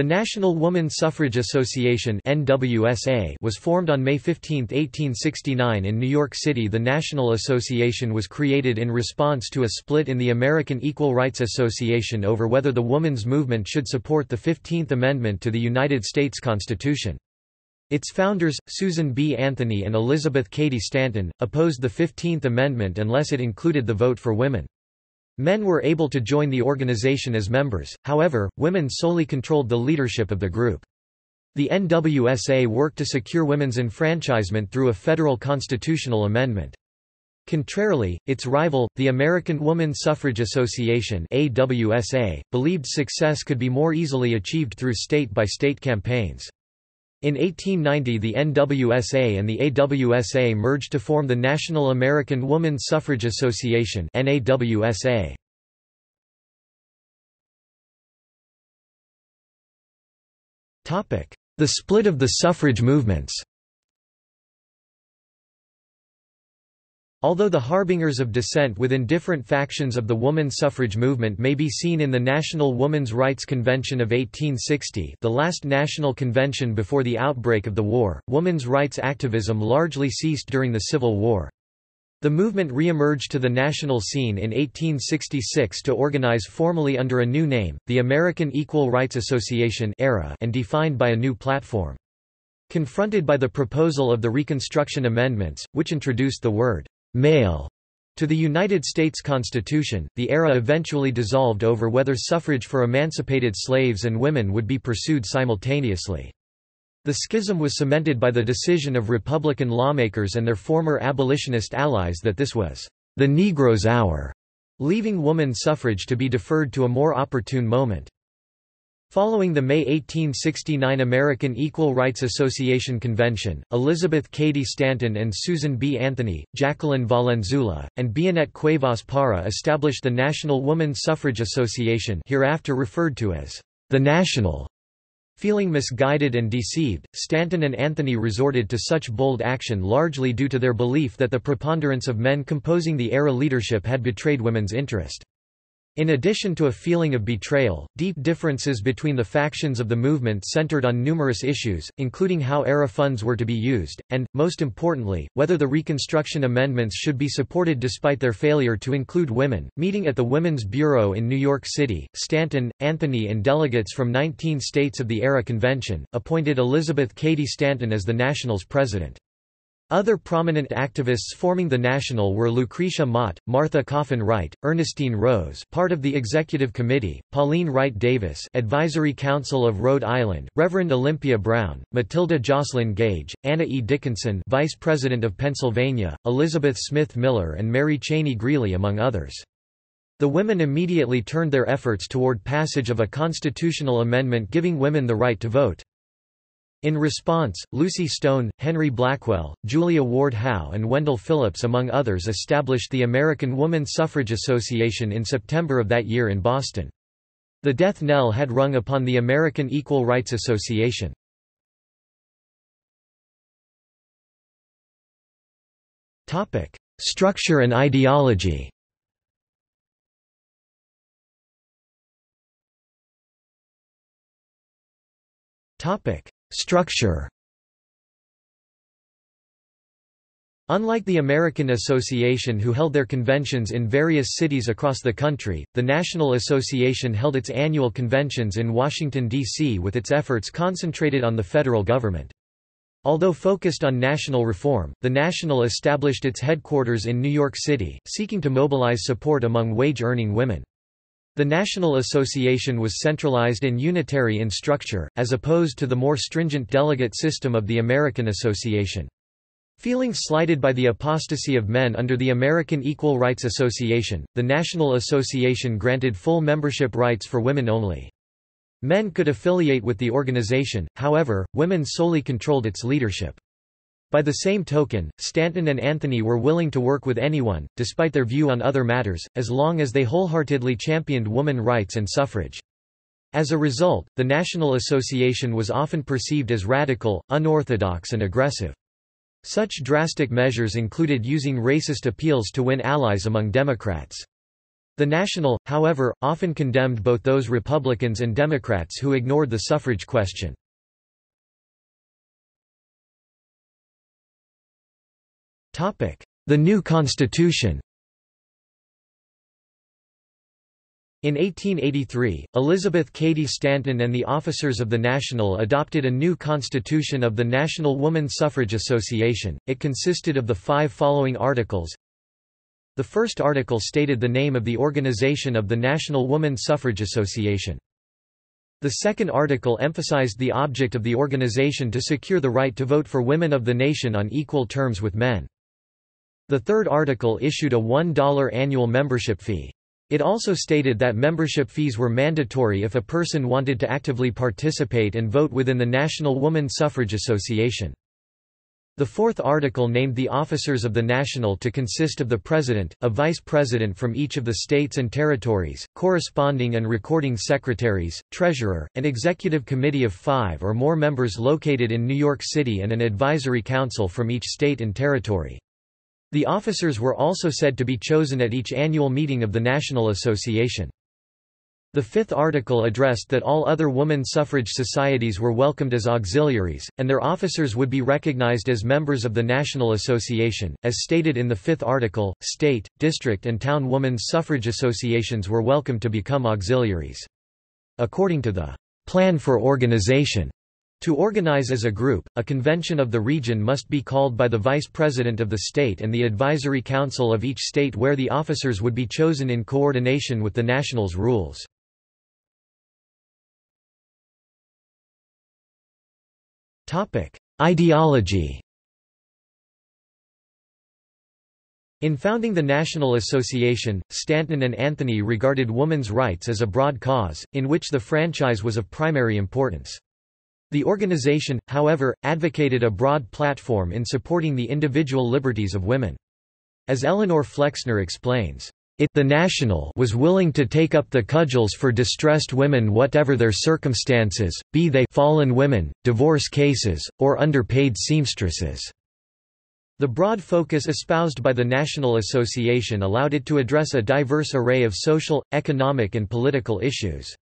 The National Woman Suffrage Association (NWSA) was formed on May 15, 1869 in New York City. The National Association was created in response to a split in the American Equal Rights Association over whether the women's movement should support the 15th Amendment to the United States Constitution. Its founders, Susan B. Anthony and Elizabeth Cady Stanton, opposed the 15th Amendment unless it included the vote for women. Men were able to join the organization as members, however, women solely controlled the leadership of the group. The NWSA worked to secure women's enfranchisement through a federal constitutional amendment. Contrarily, its rival, the American Woman Suffrage Association AWSA, believed success could be more easily achieved through state-by-state -state campaigns. In 1890 the NWSA and the AWSA merged to form the National American Woman Suffrage Association NAWSA. The split of the suffrage movements Although the harbingers of dissent within different factions of the woman suffrage movement may be seen in the National Woman's Rights Convention of 1860 the last national convention before the outbreak of the war, women's rights activism largely ceased during the Civil War. The movement re-emerged to the national scene in 1866 to organize formally under a new name, the American Equal Rights Association and defined by a new platform. Confronted by the proposal of the Reconstruction Amendments, which introduced the word male to the United States Constitution, the era eventually dissolved over whether suffrage for emancipated slaves and women would be pursued simultaneously. The schism was cemented by the decision of Republican lawmakers and their former abolitionist allies that this was the Negro's hour, leaving woman suffrage to be deferred to a more opportune moment. Following the May 1869 American Equal Rights Association Convention, Elizabeth Cady Stanton and Susan B. Anthony, Jacqueline Valenzuela, and Bianet Cuevas Parra established the National Woman Suffrage Association hereafter referred to as the National. Feeling misguided and deceived, Stanton and Anthony resorted to such bold action largely due to their belief that the preponderance of men composing the era leadership had betrayed women's interest. In addition to a feeling of betrayal, deep differences between the factions of the movement centered on numerous issues, including how ERA funds were to be used, and, most importantly, whether the Reconstruction Amendments should be supported despite their failure to include women. Meeting at the Women's Bureau in New York City, Stanton, Anthony and delegates from 19 states of the ERA convention, appointed Elizabeth Cady Stanton as the National's president. Other prominent activists forming the National were Lucretia Mott, Martha Coffin Wright, Ernestine Rose part of the Executive Committee, Paulina Wright Davis Advisory Council of Rhode Island, Reverend Olympia Brown, Matilda Joslyn Gage, Anna E. Dickinson Vice President of Pennsylvania, Elizabeth Smith Miller and Mary Cheney Greeley among others. The women immediately turned their efforts toward passage of a constitutional amendment giving women the right to vote. In response, Lucy Stone, Henry Blackwell, Julia Ward Howe and Wendell Phillips among others established the American Woman Suffrage Association in September of that year in Boston. The death knell had rung upon the American Equal Rights Association. Structure and ideology Topic: Structure Unlike the American Association who held their conventions in various cities across the country, the National Association held its annual conventions in Washington, D.C. with its efforts concentrated on the federal government. Although focused on national reform, the National established its headquarters in New York City, seeking to mobilize support among wage-earning women. The National Association was centralized and unitary in structure, as opposed to the more stringent delegate system of the American Association. Feeling slighted by the apostasy of men under the American Equal Rights Association, the National Association granted full membership rights for women only. Men could affiliate with the organization, however, women solely controlled its leadership. By the same token, Stanton and Anthony were willing to work with anyone, despite their view on other matters, as long as they wholeheartedly championed woman rights and suffrage. As a result, the National Association was often perceived as radical, unorthodox and aggressive. Such drastic measures included using racist appeals to win allies among Democrats. The National, however, often condemned both those Republicans and Democrats who ignored the suffrage question. The new Constitution In 1883, Elizabeth Cady Stanton and the officers of the National adopted a new constitution of the National Woman Suffrage Association. It consisted of the five following articles. The first article stated the name of the organization of the National Woman Suffrage Association. The second article emphasized the object of the organization to secure the right to vote for women of the nation on equal terms with men. The third article issued a $1 annual membership fee. It also stated that membership fees were mandatory if a person wanted to actively participate and vote within the National Woman Suffrage Association. The fourth article named the officers of the National to consist of the President, a Vice President from each of the states and territories, corresponding and recording secretaries, treasurer, an executive committee of five or more members located in New York City and an advisory council from each state and territory. The officers were also said to be chosen at each annual meeting of the National Association. The fifth article addressed that all other woman suffrage societies were welcomed as auxiliaries, and their officers would be recognized as members of the National Association. As stated in the fifth article, state, district and town women's suffrage associations were welcome to become auxiliaries. According to the Plan for Organization to organize as a group, a convention of the region must be called by the vice president of the state and the advisory council of each state where the officers would be chosen in coordination with the nationals' rules. Ideology In founding the National Association, Stanton and Anthony regarded women's rights as a broad cause, in which the franchise was of primary importance. The organization, however, advocated a broad platform in supporting the individual liberties of women. As Eleanor Flexner explains, it the National was willing to take up the cudgels for distressed women whatever their circumstances, be they fallen women, divorce cases, or underpaid seamstresses. The broad focus espoused by the National Association allowed it to address a diverse array of social, economic and political issues.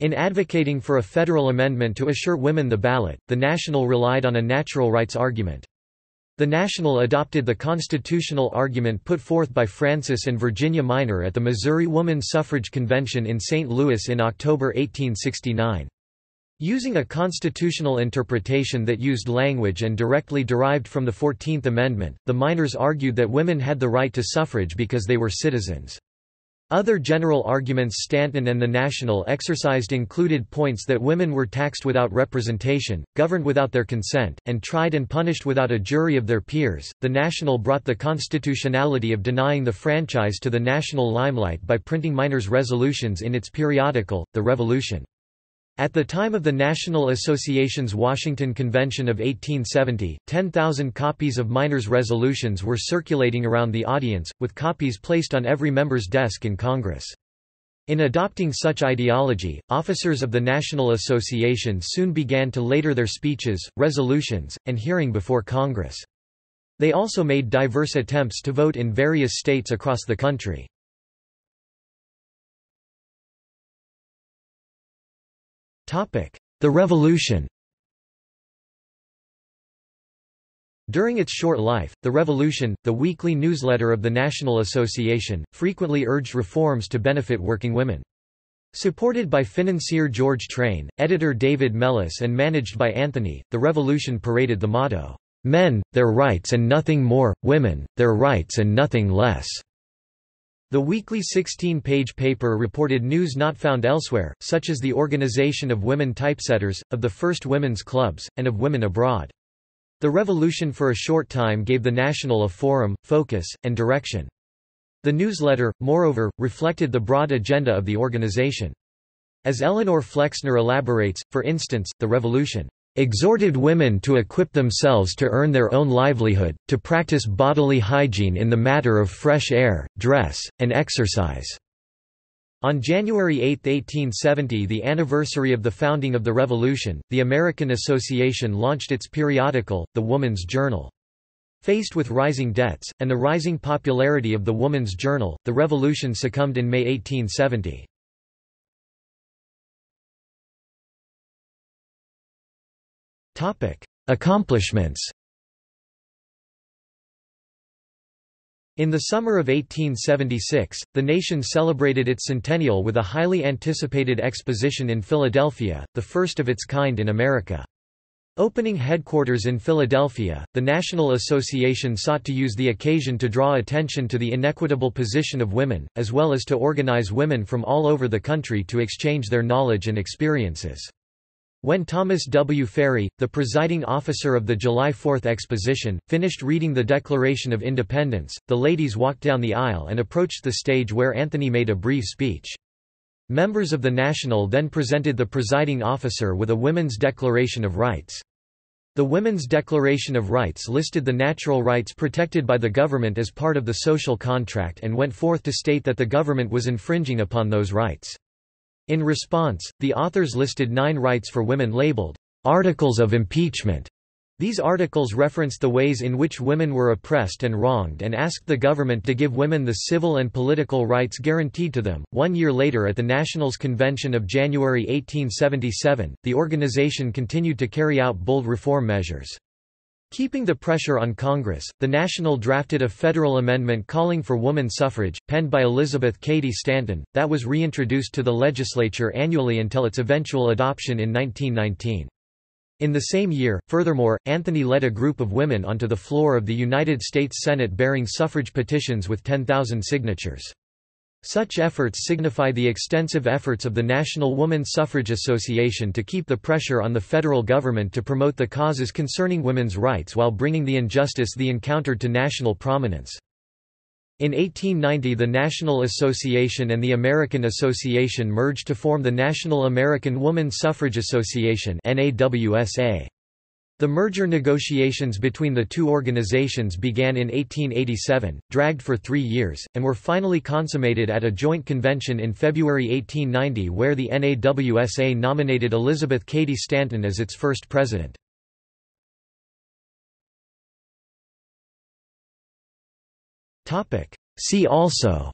In advocating for a federal amendment to assure women the ballot, the National relied on a natural rights argument. The National adopted the constitutional argument put forth by Francis and Virginia Minor at the Missouri Woman Suffrage Convention in St. Louis in October 1869. Using a constitutional interpretation that used language and directly derived from the Fourteenth Amendment, the Minors argued that women had the right to suffrage because they were citizens. Other general arguments Stanton and the National exercised included points that women were taxed without representation, governed without their consent, and tried and punished without a jury of their peers. The National brought the constitutionality of denying the franchise to the national limelight by printing Minors' resolutions in its periodical, The Revolution. At the time of the National Association's Washington Convention of 1870, 10,000 copies of Minors' resolutions were circulating around the audience, with copies placed on every member's desk in Congress. In adopting such ideology, officers of the National Association soon began to later their speeches, resolutions, and hearing before Congress. They also made diverse attempts to vote in various states across the country. The Revolution During its short life, The Revolution, the weekly newsletter of the National Association, frequently urged reforms to benefit working women. Supported by financier George Train, editor David Melliss and managed by Anthony, The Revolution paraded the motto, "'Men, their rights and nothing more, women, their rights and nothing less'". The weekly 16-page paper reported news not found elsewhere, such as the organization of women typesetters, of the first women's clubs, and of women abroad. The revolution for a short time gave the National a forum, focus, and direction. The newsletter, moreover, reflected the broad agenda of the organization. As Eleanor Flexner elaborates, for instance, the revolution exhorted women to equip themselves to earn their own livelihood, to practice bodily hygiene in the matter of fresh air, dress, and exercise." On January 8, 1870 the anniversary of the founding of the Revolution, the American Association launched its periodical, The Woman's Journal. Faced with rising debts, and the rising popularity of the Woman's Journal, the revolution succumbed in May 1870. Accomplishments In the summer of 1876, the nation celebrated its centennial with a highly anticipated exposition in Philadelphia, the first of its kind in America. Opening headquarters in Philadelphia, the National Association sought to use the occasion to draw attention to the inequitable position of women, as well as to organize women from all over the country to exchange their knowledge and experiences. When Thomas W. Ferry, the presiding officer of the July 4 exposition, finished reading the Declaration of Independence, the ladies walked down the aisle and approached the stage where Anthony made a brief speech. Members of the National then presented the presiding officer with a Women's Declaration of Rights. The Women's Declaration of Rights listed the natural rights protected by the government as part of the social contract and went forth to state that the government was infringing upon those rights. In response, the authors listed nine rights for women labeled, "...articles of impeachment", these articles referenced the ways in which women were oppressed and wronged and asked the government to give women the civil and political rights guaranteed to them. One year later, at the Nationals Convention of January 1877, the organization continued to carry out bold reform measures. Keeping the pressure on Congress, the National drafted a federal amendment calling for woman suffrage, penned by Elizabeth Cady Stanton, that was reintroduced to the legislature annually until its eventual adoption in 1919. In the same year, furthermore, Anthony led a group of women onto the floor of the United States Senate bearing suffrage petitions with 10,000 signatures. Such efforts signify the extensive efforts of the National Woman Suffrage Association to keep the pressure on the federal government to promote the causes concerning women's rights while bringing the injustice they encountered to national prominence. In 1890 the National Association and the American Association merged to form the National American Woman Suffrage Association The merger negotiations between the two organizations began in 1887, dragged for three years, and were finally consummated at a joint convention in February 1890 where the NAWSA nominated Elizabeth Cady Stanton as its first president. See also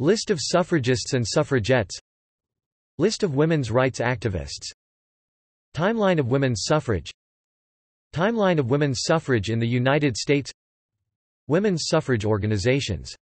List of suffragists and suffragettes List of women's rights activists. Timeline of women's suffrage. Timeline of women's suffrage in the United States. Women's suffrage organizations